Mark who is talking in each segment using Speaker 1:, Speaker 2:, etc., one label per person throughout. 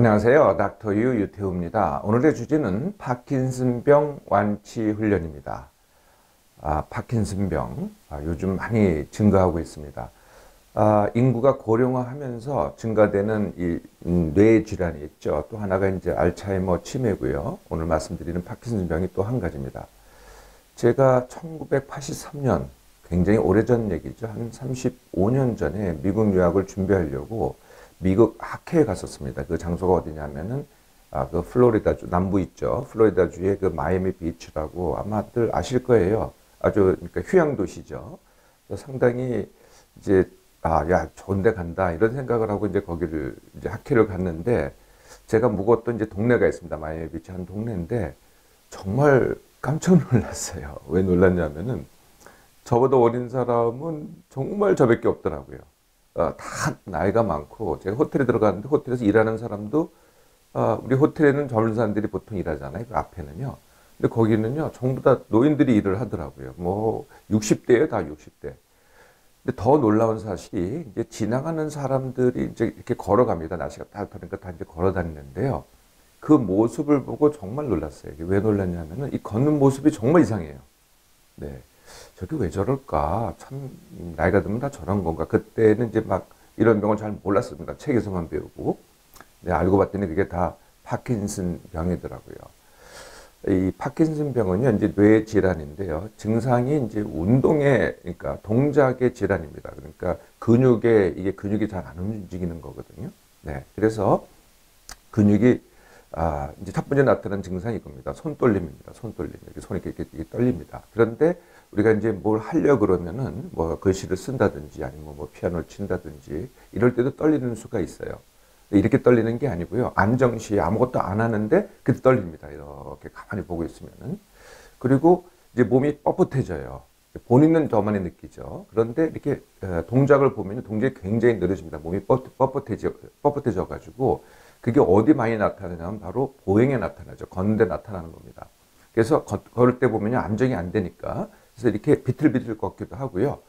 Speaker 1: 안녕하세요. 닥터 유 유태우입니다. 오늘의 주제는 파킨슨병 완치 훈련입니다. 아, 파킨슨병 아, 요즘 많이 증가하고 있습니다. 아, 인구가 고령화하면서 증가되는 이 음, 뇌 질환이 있죠. 또 하나가 이제 알츠하이머 치매고요. 오늘 말씀드리는 파킨슨병이 또 한 가지입니다. 제가 1983년 굉장히 오래전 얘기죠. 한 35년 전에 미국 유학을 준비하려고 미국 학회에 갔었습니다. 그 장소가 어디냐면은 아, 그 플로리다주 남부 있죠. 플로리다주의 그 마이애미 비치라고 아마들 아실 거예요. 아주 그러니까 휴양 도시죠. 상당히 이제 아, 야, 좋은데 간다 이런 생각을 하고 이제 거기를 이제 학회를 갔는데 제가 묵었던 이제 동네가 있습니다. 마이애미 비치 한 동네인데 정말 깜짝 놀랐어요. 왜 놀랐냐면은 저보다 어린 사람은 정말 저밖에 없더라고요. 어, 다 나이가 많고 제가 호텔에 들어갔는데 호텔에서 일하는 사람도 어, 우리 호텔에는 젊은 사람들이 보통 일하잖아요. 그 앞에는요. 근데 거기는요, 전부 다 노인들이 일을 하더라고요. 뭐 60대예요, 다 60대. 근데 더 놀라운 사실이 이제 지나가는 사람들이 이제 이렇게 걸어갑니다. 날씨가 따뜻하니까 다 이제 걸어 다니는데요. 그 모습을 보고 정말 놀랐어요. 왜 놀랐냐면은 이 걷는 모습이 정말 이상해요. 네. 저게 왜 저럴까? 참, 나이가 들면 다 저런 건가? 그때는 이제 막 이런 병을 잘 몰랐습니다. 책에서만 배우고. 네, 알고 봤더니 그게 다 파킨슨 병이더라고요. 이 파킨슨 병은요, 이제 뇌 질환인데요. 증상이 이제 운동의, 그러니까 동작의 질환입니다. 그러니까 근육에, 이게 근육이 잘 안 움직이는 거거든요. 네. 그래서 근육이, 아, 이제 첫 번째 나타나는 증상이 이겁니다. 손떨림입니다. 손떨림. 이렇게 손이 이렇게, 이렇게 떨립니다. 그런데 우리가 이제 뭘 하려 그러면은 뭐 글씨를 쓴다든지 아니면 뭐 피아노를 친다든지 이럴 때도 떨리는 수가 있어요. 이렇게 떨리는 게 아니고요. 안정시 아무것도 안 하는데 그때 떨립니다. 이렇게 가만히 보고 있으면은. 그리고 이제 몸이 뻣뻣해져요. 본인은 저만이 느끼죠. 그런데 이렇게 어, 동작을 보면 동작이 굉장히 느려집니다. 몸이 뻣뻣해져, 뻣뻣해져 가지고 그게 어디 많이 나타나냐면 바로 보행에 나타나죠. 걷는데 나타나는 겁니다. 그래서 걸을 때 보면 안정이 안 되니까 그래서 이렇게 비틀비틀 걷기도 하고요.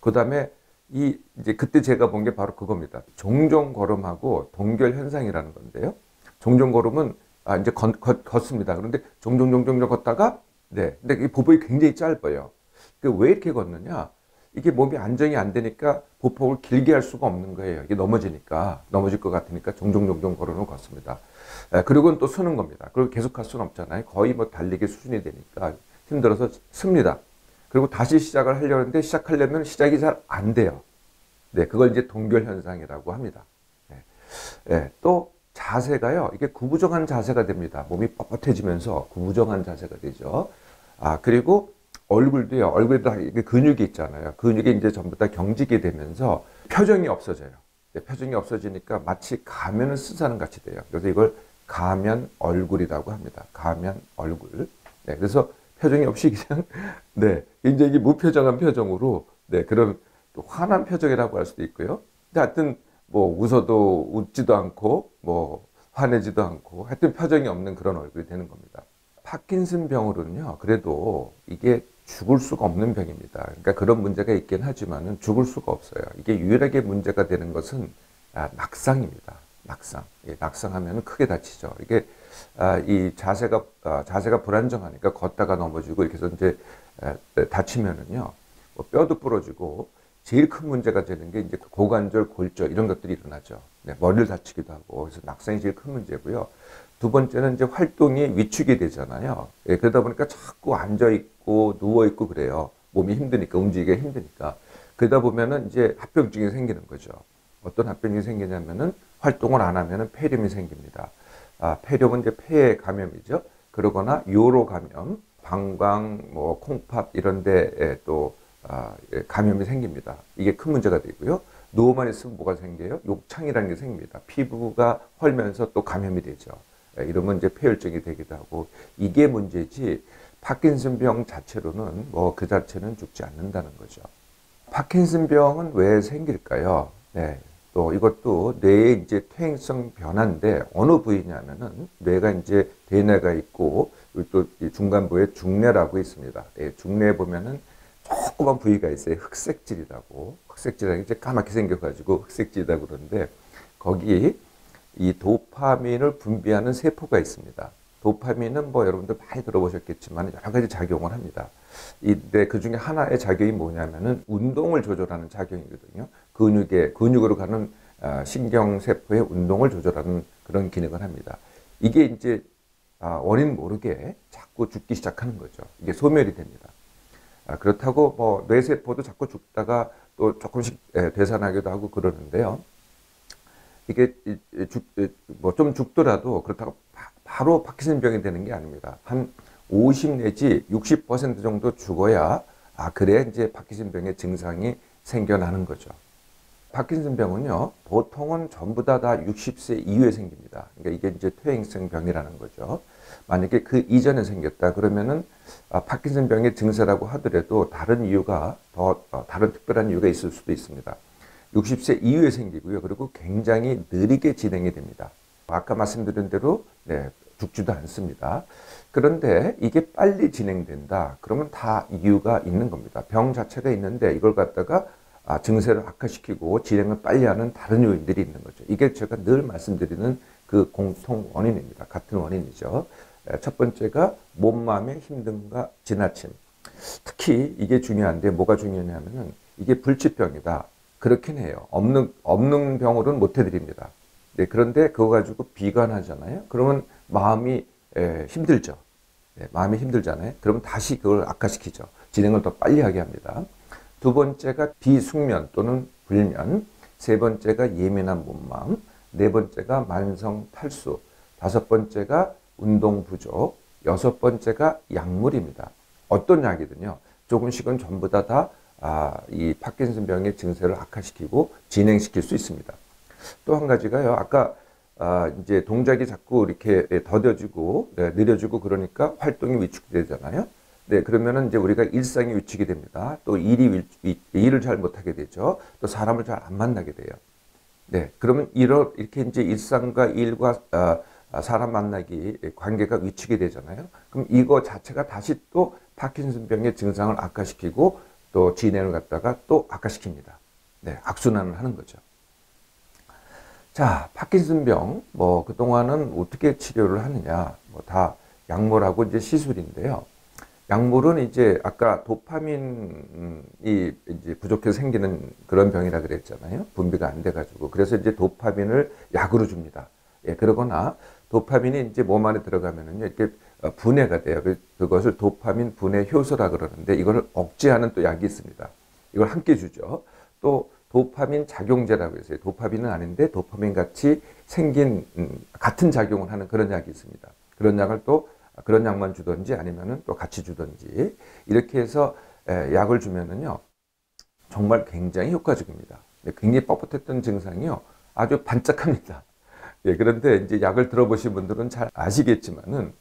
Speaker 1: 그 다음에 이 이제 그때 제가 본 게 바로 그겁니다. 종종 걸음하고 동결 현상이라는 건데요. 종종 걸음은 아 이제 걷, 걷, 걷습니다. 그런데 종종 종종 걷다가 네, 근데 이 보폭이 굉장히 짧아요. 그 왜 이렇게 걷느냐? 이게 몸이 안정이 안 되니까 보폭을 길게 할 수가 없는 거예요. 이게 넘어지니까 넘어질 것 같으니까 종종 종종 걸어는 걷습니다. 에, 그리고는 또 서는 겁니다. 그리고 계속 할 수는 없잖아요. 거의 뭐 달리기 수준이 되니까 힘들어서 씁니다. 그리고 다시 시작을 하려는데 시작하려면 시작이 잘 안 돼요. 네, 그걸 이제 동결 현상이라고 합니다. 네. 네, 또 자세가요, 이게 구부정한 자세가 됩니다. 몸이 뻣뻣해지면서 구부정한 자세가 되죠. 아, 그리고 얼굴도요, 얼굴에도 근육이 있잖아요. 근육이 이제 전부 다 경직이 되면서 표정이 없어져요. 네, 표정이 없어지니까 마치 가면을 쓴 사람 같이 돼요. 그래서 이걸 가면 얼굴이라고 합니다. 가면 얼굴. 네, 그래서 표정이 없이 그냥 네 굉장히 무표정한 표정으로 네 그런 화난 표정이라고 할 수도 있고요. 근데 하여튼 뭐 웃어도 웃지도 않고 뭐 화내지도 않고 하여튼 표정이 없는 그런 얼굴이 되는 겁니다. 파킨슨 병으로는요 그래도 이게 죽을 수가 없는 병입니다. 그러니까 그런 문제가 있긴 하지만은 죽을 수가 없어요. 이게 유일하게 문제가 되는 것은 아, 낙상입니다. 낙상. 예, 낙상하면 크게 다치죠. 이게 아, 이 자세가 아, 자세가 불안정하니까 걷다가 넘어지고 이렇게 해서 이제 에, 다치면은요 뭐 뼈도 부러지고 제일 큰 문제가 되는 게 이제 고관절, 골절 이런 것들이 일어나죠. 네, 머리를 다치기도 하고 그래서 낙상이 제일 큰 문제고요. 두 번째는 이제 활동이 위축이 되잖아요. 예, 그러다 보니까 자꾸 앉아 있고 누워 있고 그래요. 몸이 힘드니까 움직이기가 힘드니까 그러다 보면은 이제 합병증이 생기는 거죠. 어떤 합병증이 생기냐면은 활동을 안 하면은 폐렴이 생깁니다. 아, 폐렴은 이제 폐의 감염이죠. 그러거나 요로 감염, 방광, 뭐 콩팥 이런 데에 또 아, 예, 감염이 생깁니다. 이게 큰 문제가 되고요. 누워만 있으면 뭐가 생겨요? 욕창이라는 게 생깁니다. 피부가 헐면서 또 감염이 되죠. 예, 이러면 이제 폐혈증이 되기도 하고 이게 문제지 파킨슨병 자체로는 뭐 그 자체는 죽지 않는다는 거죠. 파킨슨병은 왜 생길까요? 네. 또 이것도 뇌의 이제 퇴행성 변화인데 어느 부위냐면은 뇌가 이제 대뇌가 있고 또 중간부에 중뇌라고 있습니다. 예, 중뇌에 보면은 조그만 부위가 있어요. 흑색질이라고. 흑색질이 이제 까맣게 생겨가지고 흑색질이다 그러는데 거기 이 도파민을 분비하는 세포가 있습니다. 도파민은 뭐 여러분들 많이 들어보셨겠지만 여러 가지 작용을 합니다. 이데 그 중에 하나의 작용이 뭐냐면은 운동을 조절하는 작용이거든요. 근육에 근육으로 가는 아, 신경 세포의 운동을 조절하는 그런 기능을 합니다. 이게 이제 아, 원인 모르게 자꾸 죽기 시작하는 거죠. 이게 소멸이 됩니다. 아, 그렇다고 뭐 뇌세포도 자꾸 죽다가 또 조금씩 되살아나기도 하고 그러는데요. 이게 뭐 좀 죽더라도 그렇다고 바로 파킨슨 병이 되는 게 아닙니다. 한 50 내지 60% 정도 죽어야 아 그래 이제 파킨슨 병의 증상이 생겨나는 거죠. 파킨슨 병은요 보통은 전부 다 다 60세 이후에 생깁니다. 그러니까 이게 이제 퇴행성 병이라는 거죠. 만약에 그 이전에 생겼다 그러면은 아, 파킨슨 병의 증세라고 하더라도 다른 이유가 더 어, 다른 특별한 이유가 있을 수도 있습니다. 60세 이후에 생기고요. 그리고 굉장히 느리게 진행이 됩니다. 아까 말씀드린 대로 네, 죽지도 않습니다. 그런데 이게 빨리 진행된다. 그러면 다 이유가 있는 겁니다. 병 자체가 있는데 이걸 갖다가 아, 증세를 악화시키고 진행을 빨리 하는 다른 요인들이 있는 거죠. 이게 제가 늘 말씀드리는 그 공통 원인입니다. 같은 원인이죠. 첫 번째가 몸, 마음의 힘듦과 지나침. 특히 이게 중요한데 뭐가 중요하냐면은 이게 불치병이다. 그렇긴 해요. 없는, 없는 병으로는 못 해드립니다. 네, 그런데 그거 가지고 비관하잖아요. 그러면 마음이 에, 힘들죠. 네, 마음이 힘들잖아요. 그러면 다시 그걸 악화시키죠. 진행을 더 빨리 하게 합니다. 두 번째가 비숙면 또는 불면. 세 번째가 예민한 몸마음. 네 번째가 만성 탈수. 다섯 번째가 운동 부족. 여섯 번째가 약물입니다. 어떤 약이든요. 조금씩은 전부 다, 다 아, 이 파킨슨병의 증세를 악화시키고 진행시킬 수 있습니다. 또 한 가지가요. 아까 아, 이제 동작이 자꾸 이렇게 더뎌지고 네, 느려지고 그러니까 활동이 위축되잖아요. 네, 그러면은 이제 우리가 일상이 위축이 됩니다. 또 일이 위, 일을 잘 못하게 되죠. 또 사람을 잘 안 만나게 돼요. 네, 그러면 이러, 이렇게 이제 일상과 일과 아, 사람 만나기 관계가 위축이 되잖아요. 그럼 이거 자체가 다시 또 파킨슨병의 증상을 악화시키고 또 진행을 갖다가 또 악화시킵니다. 네, 악순환을 하는 거죠. 자, 파킨슨병, 뭐, 그동안은 어떻게 치료를 하느냐, 뭐, 다 약물하고 이제 시술인데요. 약물은 이제 아까 도파민이 이제 부족해서 생기는 그런 병이라 그랬잖아요. 분비가 안 돼가지고. 그래서 이제 도파민을 약으로 줍니다. 예, 그러거나 도파민이 이제 몸 안에 들어가면은요, 이렇게 어, 분해가 돼요. 그, 그것을 도파민 분해 효소라 그러는데 이걸 억제하는 또 약이 있습니다. 이걸 함께 주죠. 또 도파민 작용제라고 해서 도파민은 아닌데 도파민 같이 생긴 음, 같은 작용을 하는 그런 약이 있습니다. 그런 약을 또 그런 약만 주든지 아니면은 또 같이 주든지 이렇게 해서 에, 약을 주면은요 정말 굉장히 효과적입니다. 굉장히 뻣뻣했던 증상이요 아주 반짝합니다. 예, 그런데 이제 약을 들어보신 분들은 잘 아시겠지만은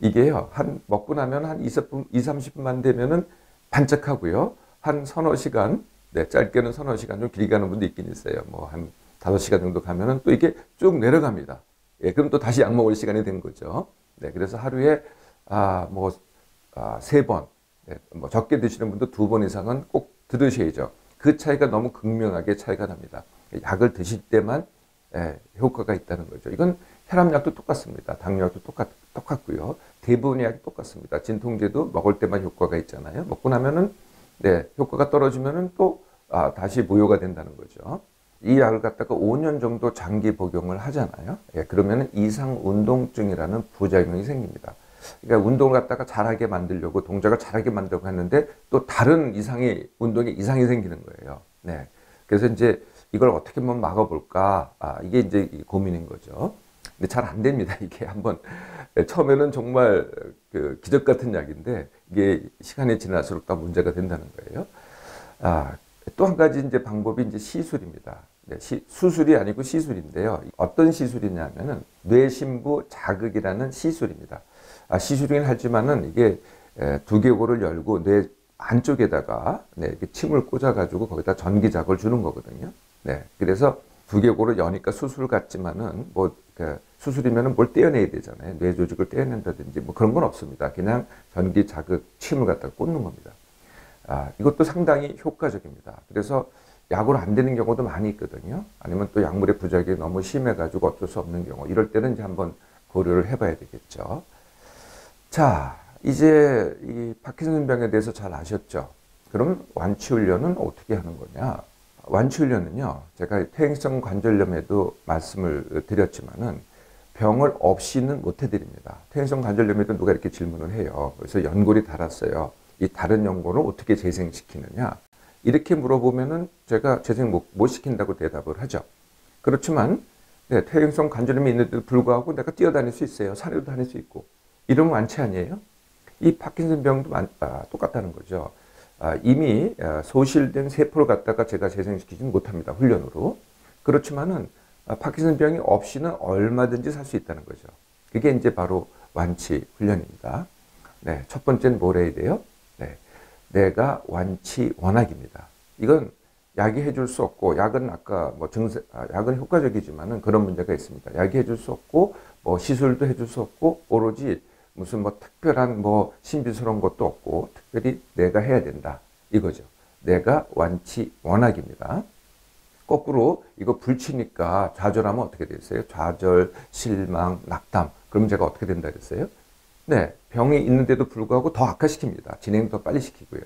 Speaker 1: 이게요, 한, 먹고 나면 한 20분, 2, 30분만 되면은 반짝하고요. 한 서너 시간, 네, 짧게는 서너 시간, 좀 길게 가는 분도 있긴 있어요. 뭐, 한 다섯 시간 정도 가면은 또 이게 쭉 내려갑니다. 예, 그럼 또 다시 약 먹을 시간이 된 거죠. 네, 그래서 하루에, 아, 뭐, 아, 세 번, 네, 뭐, 적게 드시는 분도 두 번 이상은 꼭 들으셔야죠. 그 차이가 너무 극명하게 차이가 납니다. 약을 드실 때만 예, 효과가 있다는 거죠. 이건 혈압약도 똑같습니다. 당뇨약도 똑같, 똑같고요. 대부분의 약이 똑같습니다. 진통제도 먹을 때만 효과가 있잖아요. 먹고 나면은 네, 효과가 떨어지면은 또 아, 다시 무효가 된다는 거죠. 이 약을 갖다가 5년 정도 장기 복용을 하잖아요. 예, 그러면은 이상 운동증이라는 부작용이 생깁니다. 그러니까 운동을 갖다가 잘하게 만들려고 동작을 잘하게 만들고 했는데 또 다른 이상이 운동에 이상이 생기는 거예요. 네. 그래서 이제 이걸 어떻게 한번 막아볼까? 아, 이게 이제 고민인 거죠. 근데 잘 안 됩니다. 이게 한번 처음에는 정말 그 기적 같은 약인데 이게 시간이 지날수록 다 문제가 된다는 거예요. 아, 또 한 가지 이제 방법이 이제 시술입니다. 네, 시, 수술이 아니고 시술인데요. 어떤 시술이냐면은 뇌심부 자극이라는 시술입니다. 아, 시술이긴 하지만은 이게 두개골을 열고 뇌 안쪽에다가 네, 침을 꽂아가지고 거기다 전기 자극을 주는 거거든요. 네, 그래서 두개골을 여니까 수술 같지만은 뭐그 수술이면은 뭘 떼어내야 되잖아요. 뇌 조직을 떼어낸다든지 뭐 그런 건 없습니다. 그냥 전기 자극 침을 갖다가 꽂는 겁니다. 아, 이것도 상당히 효과적입니다. 그래서 약으로 안 되는 경우도 많이 있거든요. 아니면 또 약물의 부작용이 너무 심해가지고 어쩔 수 없는 경우. 이럴 때는 이제 한번 고려를 해봐야 되겠죠. 자, 이제 이 파킨슨 병에 대해서 잘 아셨죠? 그럼 완치훈련은 어떻게 하는 거냐? 완치훈련은요, 제가 퇴행성 관절염에도 말씀을 드렸지만은 병을 없이는 못 해드립니다. 퇴행성 관절염에도 누가 이렇게 질문을 해요. 그래서 연골이 닳았어요. 이 다른 연골을 어떻게 재생시키느냐? 이렇게 물어보면은 제가 재생 못, 못 시킨다고 대답을 하죠. 그렇지만 네, 퇴행성 관절염이 있는데도 불구하고 내가 뛰어다닐 수 있어요. 산에도 다닐 수 있고. 이런 완치 아니에요? 이 파킨슨 병도 아, 똑같다는 거죠. 아, 이미 아, 소실된 세포를 갖다가 제가 재생시키지는 못합니다. 훈련으로. 그렇지만은 아, 파킨슨 병이 없이는 얼마든지 살 수 있다는 거죠. 그게 이제 바로 완치 훈련입니다. 네, 첫 번째는 뭘 해야 돼요? 네, 내가 완치 원학입니다. 이건 약이 해줄 수 없고 약은 아까 뭐 증세 아, 약은 효과적이지만은 그런 문제가 있습니다. 약이 해줄 수 없고 뭐 시술도 해줄 수 없고 오로지 무슨 뭐 특별한 뭐 신비스러운 것도 없고 특별히 내가 해야 된다 이거죠. 내가 완치 원학입니다. 거꾸로 이거 불치니까 좌절하면 어떻게 되겠어요? 좌절, 실망, 낙담. 그럼 제가 어떻게 된다 그랬어요? 네, 병이 있는데도 불구하고 더 악화시킵니다. 진행 더 빨리 시키고요.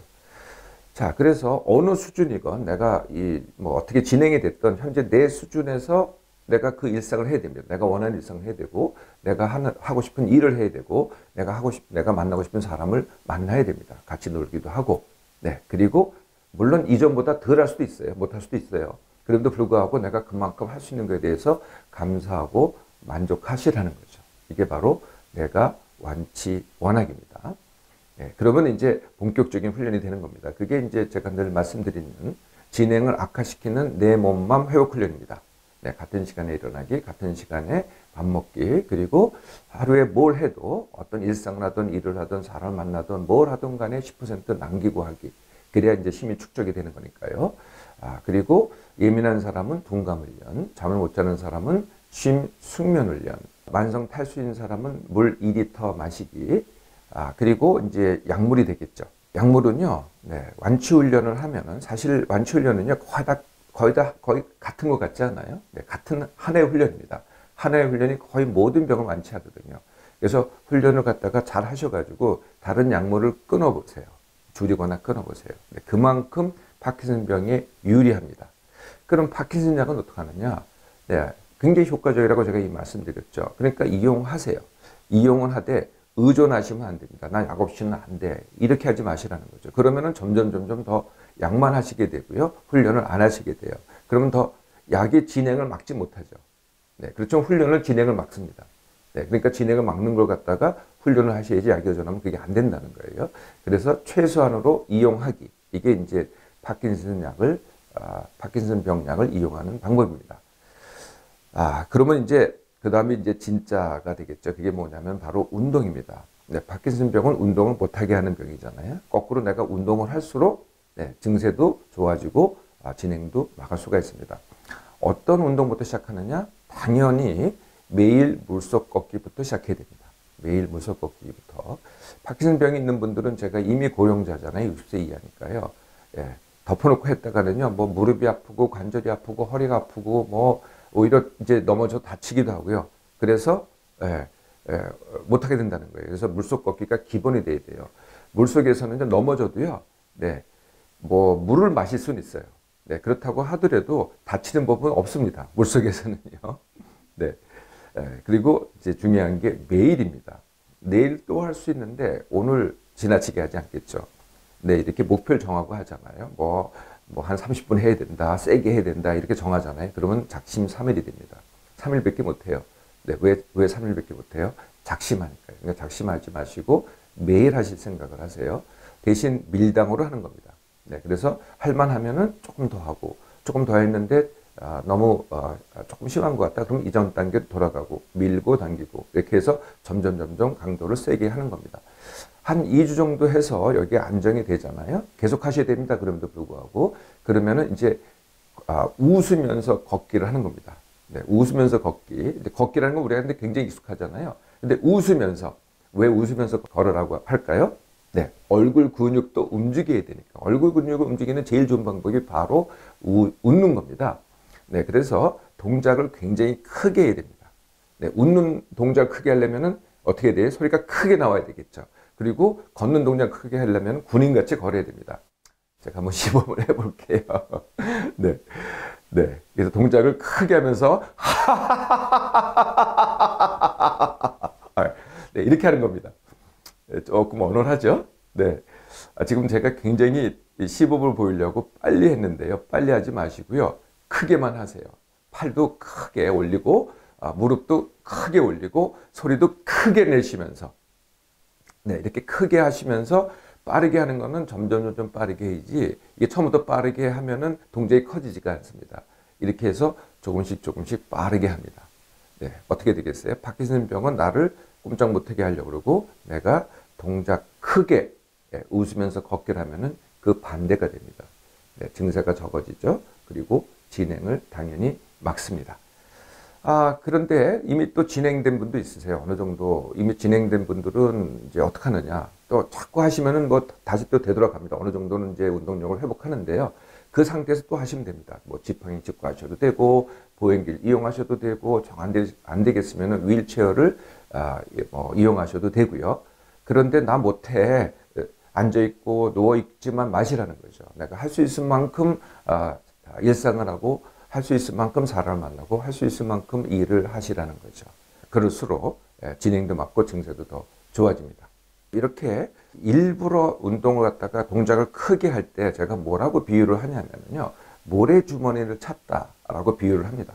Speaker 1: 자, 그래서 어느 수준이건 내가 이 뭐 어떻게 진행이 됐던 현재 내 수준에서 내가 그 일상을 해야 됩니다. 내가 원하는 일상을 해야 되고, 내가 하는, 하고 싶은 일을 해야 되고, 내가 하고 싶, 내가 만나고 싶은 사람을 만나야 됩니다. 같이 놀기도 하고, 네. 그리고, 물론 이전보다 덜 할 수도 있어요. 못 할 수도 있어요. 그럼에도 불구하고 내가 그만큼 할 수 있는 것에 대해서 감사하고 만족하시라는 거죠. 이게 바로 내가 완치 원학입니다. 네, 그러면 이제 본격적인 훈련이 되는 겁니다. 그게 이제 제가 늘 말씀드리는 진행을 악화시키는 내 몸만 회복 훈련입니다. 네, 같은 시간에 일어나기, 같은 시간에 밥 먹기, 그리고 하루에 뭘 해도 어떤 일상을 하든 일을 하든 사람을 만나든 뭘 하든 간에 10% 남기고 하기. 그래야 이제 힘이 축적이 되는 거니까요. 아, 그리고 예민한 사람은 둔감 훈련, 잠을 못 자는 사람은 쉼 숙면 훈련, 만성 탈수인 사람은 물 2리터 마시기, 아, 그리고 이제 약물이 되겠죠. 약물은요, 네, 완치 훈련을 하면은 사실 완치 훈련은요, 거의 다 거의 다 거의 같은 것 같지 않아요? 네, 같은 하나의 훈련입니다. 하나의 훈련이 거의 모든 병을 완치하거든요. 그래서 훈련을 갖다가 잘 하셔가지고 다른 약물을 끊어보세요. 줄이거나 끊어보세요. 네, 그만큼 파킨슨 병에 유리합니다. 그럼 파킨슨 약은 어떻게 하느냐? 네, 굉장히 효과적이라고 제가 이 말씀드렸죠. 그러니까 이용하세요. 이용은 하되 의존하시면 안 됩니다. 나약 없이는 안 돼. 이렇게 하지 마시라는 거죠. 그러면은 점점 점점 더 약만 하시게 되고요. 훈련을 안 하시게 돼요. 그러면 더 약의 진행을 막지 못하죠. 네, 그렇죠. 훈련을 진행을 막습니다. 네, 그러니까 진행을 막는 걸 갖다가 훈련을 하셔야지 약이 의존하면 그게 안 된다는 거예요. 그래서 최소한으로 이용하기. 이게 이제 파킨슨 약을, 아, 파킨슨 병약을 이용하는 방법입니다. 아, 그러면 이제 그 다음에 이제 진짜가 되겠죠. 그게 뭐냐면 바로 운동입니다. 네, 파킨슨 병은 운동을 못하게 하는 병이잖아요. 거꾸로 내가 운동을 할수록 네, 증세도 좋아지고 아, 진행도 막을 수가 있습니다. 어떤 운동부터 시작하느냐? 당연히 매일 물속 걷기부터 시작해야 됩니다. 매일 물속 걷기부터. 파킨슨 병이 있는 분들은 제가 이미 고령자잖아요. 60세 이하니까요. 예, 덮어놓고 했다가는요, 뭐 무릎이 아프고 관절이 아프고 허리가 아프고 뭐 오히려 이제 넘어져 다치기도 하고요. 그래서 예, 예, 못하게 된다는 거예요. 그래서 물속 걷기가 기본이 돼야 돼요. 물속에서는 넘어져도요, 네, 뭐 물을 마실 수는 있어요. 네, 그렇다고 하더라도 다치는 법은 없습니다. 물속에서는요. 네. 네. 그리고 이제 중요한 게 매일입니다. 내일 또 할 수 있는데 오늘 지나치게 하지 않겠죠. 네, 이렇게 목표를 정하고 하잖아요. 뭐, 뭐 한 30분 해야 된다, 세게 해야 된다, 이렇게 정하잖아요. 그러면 작심 3일이 됩니다. 3일밖에 못 해요. 네, 왜, 왜 3일밖에 못 해요? 작심하니까요. 그러니까 작심하지 마시고 매일 하실 생각을 하세요. 대신 밀당으로 하는 겁니다. 네, 그래서 할만하면은 조금 더 하고 조금 더 했는데 아, 너무 아, 조금 심한 것 같다. 그럼 이전 단계로 돌아가고 밀고 당기고 이렇게 해서 점점 점점 강도를 세게 하는 겁니다. 한 2주 정도 해서 여기 안정이 되잖아요. 계속 하셔야 됩니다. 그럼에도 불구하고 그러면은 이제 아, 웃으면서 걷기를 하는 겁니다. 네, 웃으면서 걷기. 걷기라는 건 우리가 근데 굉장히 익숙하잖아요. 근데 웃으면서 왜 웃으면서 걸으라고 할까요? 네, 얼굴 근육도 움직여야 되니까 얼굴 근육을 움직이는 제일 좋은 방법이 바로 우, 웃는 겁니다. 네, 그래서 동작을 굉장히 크게 해야 됩니다. 네, 웃는 동작 크게 하려면은 어떻게 돼요? 소리가 크게 나와야 되겠죠. 그리고 걷는 동작 크게 하려면 군인같이 걸어야 됩니다. 제가 한번 시범을 해볼게요. 네. 네. 그래서 동작을 크게 하면서, 네, 이렇게 하는 겁니다. 네, 조금 어눌하죠? 네. 아, 지금 제가 굉장히 시범을 보이려고 빨리 했는데요. 빨리 하지 마시고요. 크게만 하세요. 팔도 크게 올리고, 아, 무릎도 크게 올리고, 소리도 크게 내쉬면서, 네, 이렇게 크게 하시면서 빠르게 하는 거는 점점 점점 빠르게 해야지 이게 처음부터 빠르게 하면은 동작이 커지지가 않습니다. 이렇게 해서 조금씩 조금씩 빠르게 합니다. 네, 어떻게 되겠어요? 파킨슨 병은 나를 꼼짝 못하게 하려고 그러고 내가 동작 크게 예, 웃으면서 걷기를 하면은 그 반대가 됩니다. 네, 증세가 적어지죠. 그리고 진행을 당연히 막습니다. 아, 그런데 이미 또 진행된 분도 있으세요. 어느 정도 이미 진행된 분들은 이제 어떻게 하느냐. 또 자꾸 하시면은 뭐 다시 또 되돌아갑니다. 어느 정도는 이제 운동력을 회복하는데요. 그 상태에서 또 하시면 됩니다. 뭐 지팡이 짚고 하셔도 되고, 보행길 이용하셔도 되고, 정안 되, 안 되겠으면은 휠체어를 아, 뭐 이용하셔도 되고요. 그런데 나 못해. 앉아있고 누워있지만 마시라는 거죠. 내가 할 수 있을 만큼 아, 일상을 하고 할 수 있을 만큼 사람을 만나고 할 수 있을 만큼 일을 하시라는 거죠. 그럴수록 예, 진행도 맞고 증세도 더 좋아집니다. 이렇게 일부러 운동을 갖다가 동작을 크게 할 때 제가 뭐라고 비유를 하냐면요. 모래주머니를 찾다라고 비유를 합니다.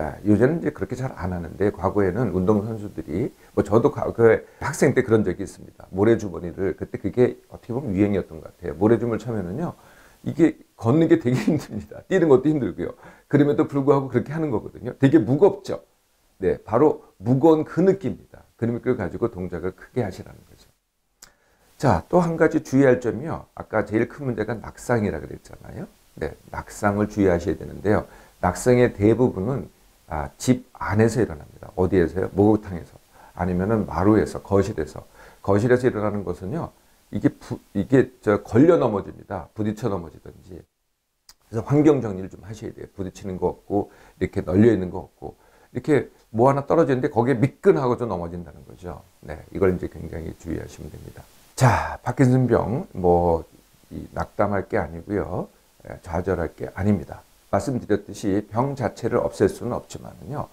Speaker 1: 예, 요새는 이제 그렇게 잘 안 하는데 과거에는 운동선수들이 뭐 저도 과거에 학생 때 그런 적이 있습니다. 모래주머니를 그때 그게 어떻게 보면 유행이었던 것 같아요. 모래주머니 차면은요. 이게 걷는 게 되게 힘듭니다. 뛰는 것도 힘들고요. 그럼에도 불구하고 그렇게 하는 거거든요. 되게 무겁죠. 네, 바로 무거운 그 느낌입니다. 그 느낌을 가지고 동작을 크게 하시라는 거죠. 자, 또 한 가지 주의할 점이요. 아까 제일 큰 문제가 낙상이라 그랬잖아요. 네, 낙상을 주의하셔야 되는데요. 낙상의 대부분은 아, 집 안에서 일어납니다. 어디에서요? 목욕탕에서. 아니면은 마루에서, 거실에서. 거실에서 일어나는 것은요, 이게, 부, 이게 저 걸려 넘어집니다. 부딪혀 넘어지든지. 그래서 환경 정리를 좀 하셔야 돼요. 부딪히는 거 없고, 이렇게 널려 있는 거 없고, 이렇게 뭐 하나 떨어지는데 거기에 미끈하고 좀 넘어진다는 거죠. 네, 이걸 이제 굉장히 주의하시면 됩니다. 자, 파킨슨병, 뭐, 낙담할 게 아니고요. 예, 좌절할 게 아닙니다. 말씀드렸듯이 병 자체를 없앨 수는 없지만요.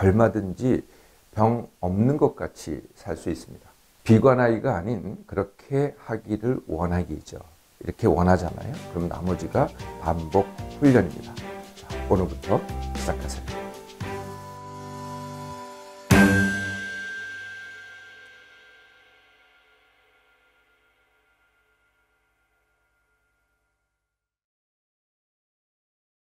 Speaker 1: 얼마든지 병 없는 것 같이 살 수 있습니다. 비관하기가 아닌 그렇게 하기를 원하기죠. 이렇게 원하잖아요. 그럼 나머지가 반복 훈련입니다. 자, 오늘부터 시작하세요.